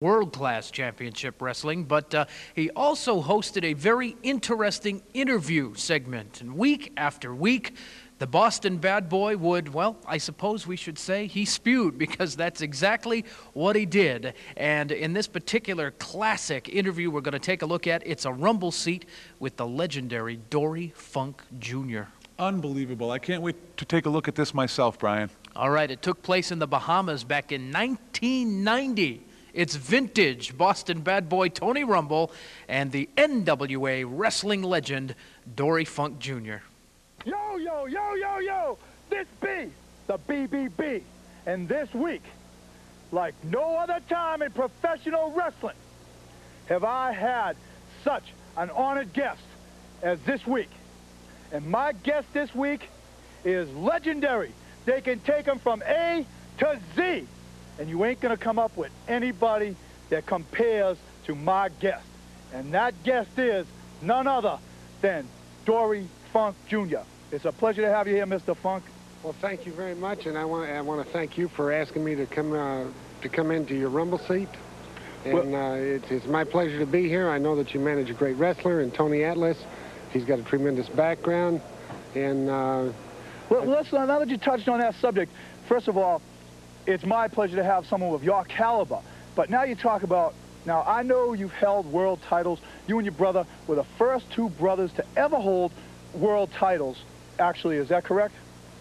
World Class Championship Wrestling, but uh, he also hosted a very interesting interview segment. And week after week, the Boston bad boy would, well, I suppose we should say he spewed because that's exactly what he did. And in this particular classic interview we're going to take a look at, it's a rumble seat with the legendary Dory Funk Jr. Unbelievable. I can't wait to take a look at this myself, Brian. All right, it took place in the Bahamas back in 1990. It's vintage Boston bad boy Tony Rumble and the NWA wrestling legend Dory Funk Jr. Yo, yo, yo, yo, yo, this be the BBB. And this week, like no other time in professional wrestling, have I had such an honored guest as this week. And my guest this week is legendary. They can take him from A to Z. And you ain't going to come up with anybody that compares to my guest. And that guest is none other than Dory Funk Jr. It's a pleasure to have you here, Mr. Funk. Well, thank you very much, and I want I want to thank you for asking me to come uh, to come into your rumble seat. And uh, it's, it's my pleasure to be here. I know that you manage a great wrestler, and Tony Atlas. He's got a tremendous background, and. Uh, well, let's now that you touched on that subject. First of all, it's my pleasure to have someone with your caliber. But now you talk about now, I know you've held world titles. You and your brother were the first two brothers to ever hold world titles actually. Is that correct?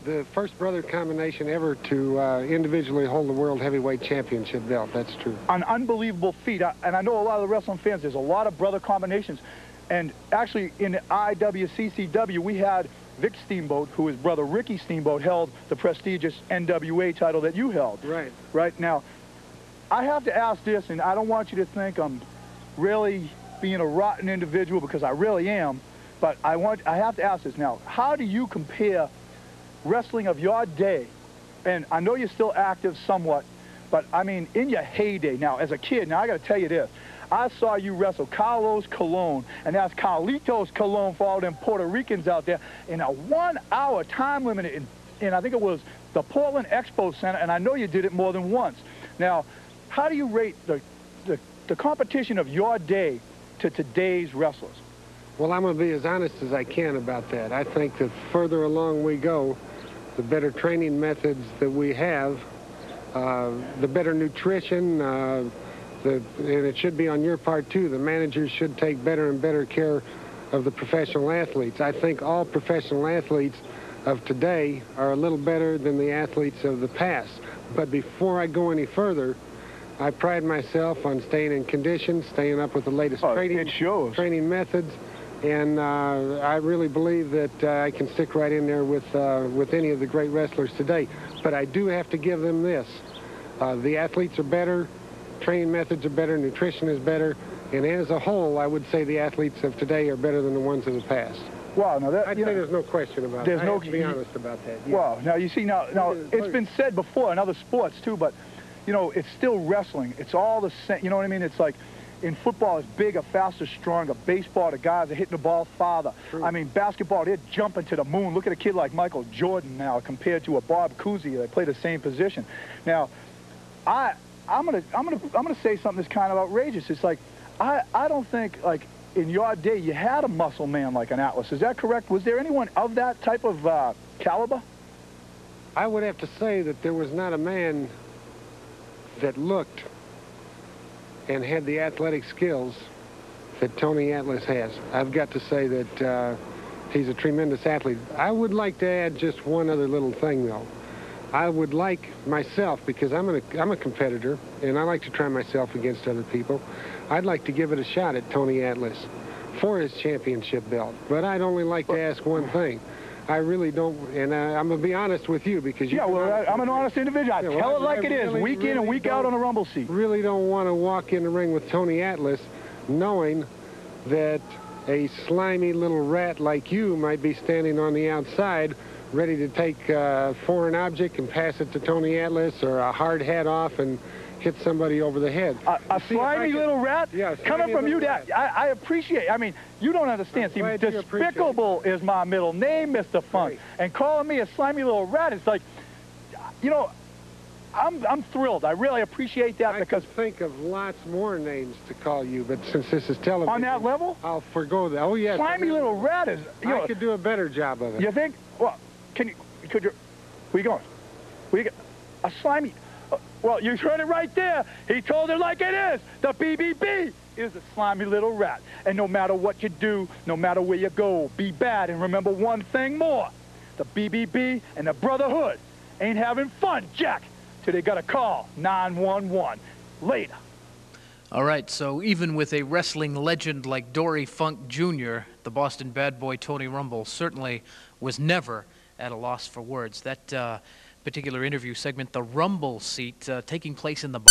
The first brother combination ever to uh, individually hold the World Heavyweight Championship belt. That's true. An unbelievable feat. And I know a lot of the wrestling fans, there's a lot of brother combinations. And actually, in IWCCW, we had Vic Steamboat, who his brother Ricky Steamboat held the prestigious NWA title that you held. Right. Right. Now, I have to ask this, and I don't want you to think I'm really being a rotten individual because I really am. But I want I have to ask this now. How do you compare wrestling of your day? And I know you're still active somewhat, but I mean in your heyday now as a kid. Now I got to tell you this. I saw you wrestle Carlos Colon, and that's Carlitos Colon for all them Puerto Ricans out there in a one-hour time limit in, in, I think it was the Portland Expo Center, and I know you did it more than once. Now, how do you rate the, the, the competition of your day to today's wrestlers? Well, I'm going to be as honest as I can about that. I think the further along we go, the better training methods that we have, uh, the better nutrition, uh, the, and it should be on your part too, the managers should take better and better care of the professional athletes. I think all professional athletes of today are a little better than the athletes of the past. But before I go any further, I pride myself on staying in condition, staying up with the latest oh, training, training methods, and uh, I really believe that uh, I can stick right in there with, uh, with any of the great wrestlers today. But I do have to give them this. Uh, the athletes are better, training methods are better, nutrition is better, and as a whole, I would say the athletes of today are better than the ones of the past. Well, now that I'd you say know, there's no question about there's it. no, I have to be honest about that. Yeah. Wow, now you see now now it's been said before in other sports too, but you know it's still wrestling. It's all the same. You know what I mean? It's like in football, it's bigger, faster, stronger. Baseball, the guys are hitting the ball farther. True. I mean, basketball, they're jumping to the moon. Look at a kid like Michael Jordan now compared to a Bob Cousy. They play the same position. Now, I, I'm gonna, I'm gonna, I'm gonna say something that's kind of outrageous. It's like, I, I don't think like in your day you had a muscle man like an Atlas. Is that correct? Was there anyone of that type of uh, caliber? I would have to say that there was not a man that looked and had the athletic skills that Tony Atlas has. I've got to say that uh, he's a tremendous athlete. I would like to add just one other little thing, though. I would like myself, because I'm, an, I'm a competitor, and I like to try myself against other people, I'd like to give it a shot at Tony Atlas for his championship belt. But I'd only like to ask one thing. I really don't, and uh, I'm going to be honest with you because you... Yeah, well, I, am an honest individual. I Yeah, tell well, it like I it is, really, week in and week out on a rumble seat. really don't want to walk in the ring with Tony Atlas knowing that a slimy little rat like you might be standing on the outside ready to take a foreign object and pass it to Tony Atlas or a hard hat off and hit somebody over the head. A, a I slimy could- little rat Yeah, coming from you, that I, I appreciate. I mean, you don't understand. See, glad you appreciate it. despicable is my middle name, Mr. Funk, Right. and calling me a slimy little rat is like, you know, I'm, I'm thrilled. I really appreciate that I because think of lots more names to call you, but since this is television, on that level, I'll forego that. Oh yes, slimy little rat is. You know, I could do a better job of it. You think? Well, can you? Could you? Where you going? Where you? A slimy. uh, Well, you heard it right there. He told it like it is. The BBB is a slimy little rat. And no matter what you do, no matter where you go, be bad. And remember one thing more. The BBB and the Brotherhood ain't having fun, Jack, till they got to call 911. Later. All right, so even with a wrestling legend like Dory Funk Jr., the Boston bad boy Tony Rumble certainly was never at a loss for words. That uh, particular interview segment, the Rumble seat, uh, taking place in the